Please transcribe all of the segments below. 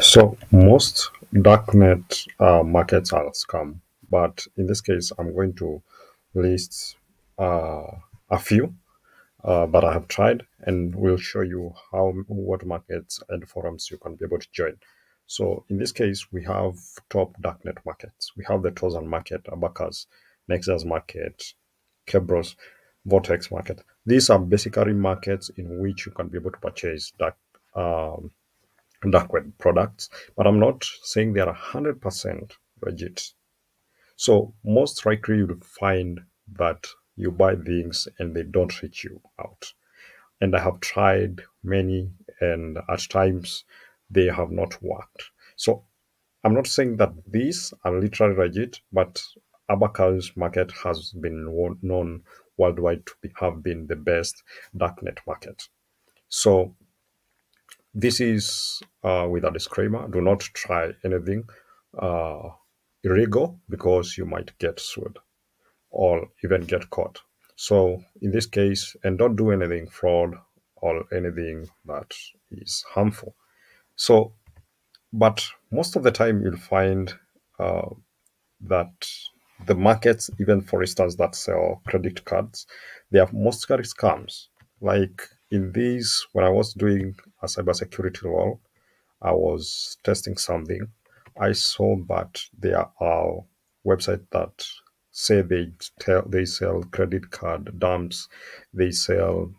So most darknet uh, markets are scam, but in this case, I'm going to list uh, a few uh, I have tried, and we'll show you how what markets and forums you can be able to join. So in this case, we have top darknet markets. We have the Torzon market, Abacus, Nexus market, Kerberos, Vortex market. These are basically markets in which you can be able to purchase dark um, dark products, but I'm not saying they are 100% legit. So most likely you'll find that you buy things and they don't reach you out. And I have tried many, and at times they have not worked. So I'm not saying that these are literally legit, but Abacus market has been known worldwide to be, have been the best darknet market. So this is uh, with a disclaimer do not try anything uh, illegal because you might get sued or even get caught so in this case and don't do anything fraud or anything that is harmful so but most of the time you'll find uh, that the markets, even for instance, that sell credit cards, they are mostly scams. Like in these, when I was doing a cybersecurity role, I was testing something. I saw that there are websites that say they tell they sell credit card dumps, they sell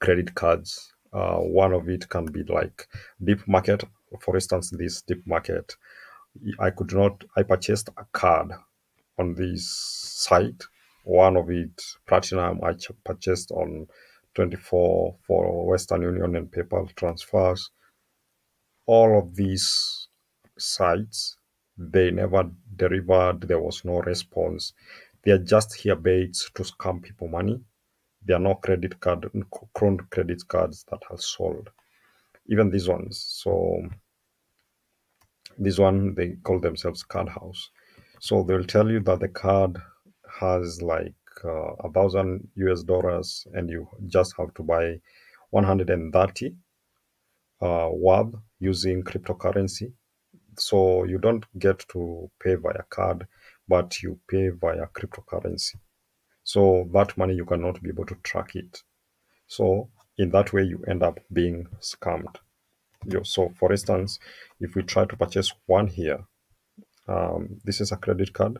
credit cards. Uh, one of it can be like deep market. For instance, this deep market, I could not. I purchased a card on this site. One of it, Platinum, I purchased on 24 for Western Union and PayPal transfers. All of these sites, they never delivered. There was no response. They are just here baits to scam people money. There are no credit card, cloned credit cards that are sold. Even these ones. So this one, they call themselves Card House. So they'll tell you that the card has like uh, a thousand US dollars, and you just have to buy 130 uh, worth using cryptocurrency. So you don't get to pay via card, but you pay via cryptocurrency. So that money you cannot be able to track it. So in that way, you end up being scammed. So for instance, if we try to purchase one here, um, this is a credit card.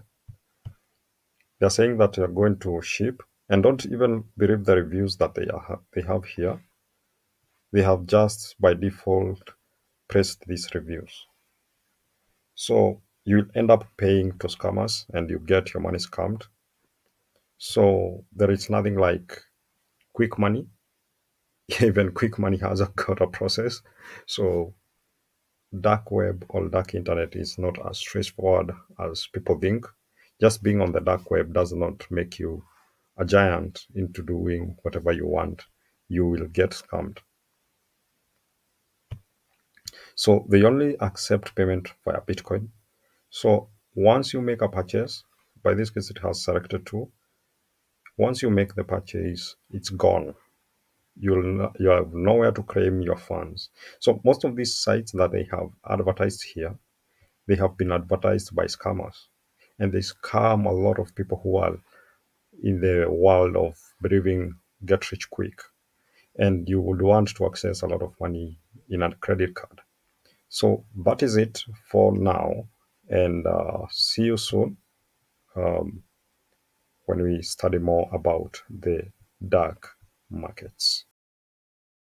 They're saying that they're going to ship, and don't even believe the reviews that they are they have here. They have just by default pressed these reviews. So you'll end up paying to scammers, and you get your money scammed. So there is nothing like quick money. Even quick money has a got a process. So dark web or dark internet is not as straightforward as people think. Just being on the dark web does not make you a giant into doing whatever you want. You will get scammed. So they only accept payment via Bitcoin. So once you make a purchase, by this case it has selected two. Once you make the purchase, it's gone. You'll you have nowhere to claim your funds. So most of these sites that they have advertised here, they have been advertised by scammers, and they scam a lot of people who are in the world of believing get rich quick, and you would want to access a lot of money in a credit card. So that is it for now, and uh, see you soon when we study more about the dark markets.